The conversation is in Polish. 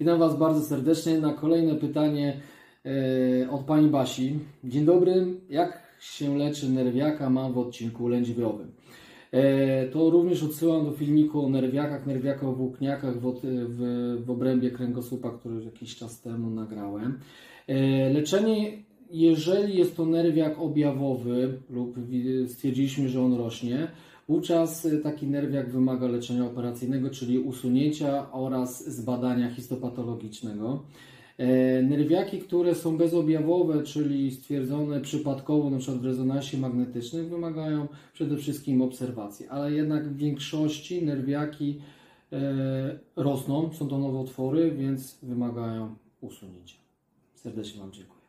Witam Was bardzo serdecznie na kolejne pytanie e, od Pani Basi. Dzień dobry, jak się leczy nerwiaka mam w odcinku lędźwiowym? E, to również odsyłam do filmiku o nerwiakach, nerwiakowo-włókniakach w, od- w, w obrębie kręgosłupa, który jakiś czas temu nagrałem. E, leczenie, jeżeli jest to nerwiak objawowy lub wi- stwierdziliśmy, że on rośnie, Wówczas y, taki nerwiak wymaga leczenia operacyjnego, czyli usunięcia oraz zbadania histopatologicznego. E, Nerwiaki, które są bezobjawowe, czyli stwierdzone przypadkowo, np. w rezonansie magnetycznym, wymagają przede wszystkim obserwacji, ale jednak w większości nerwiaki e, rosną, są to nowotwory, więc wymagają usunięcia. Serdecznie Wam dziękuję.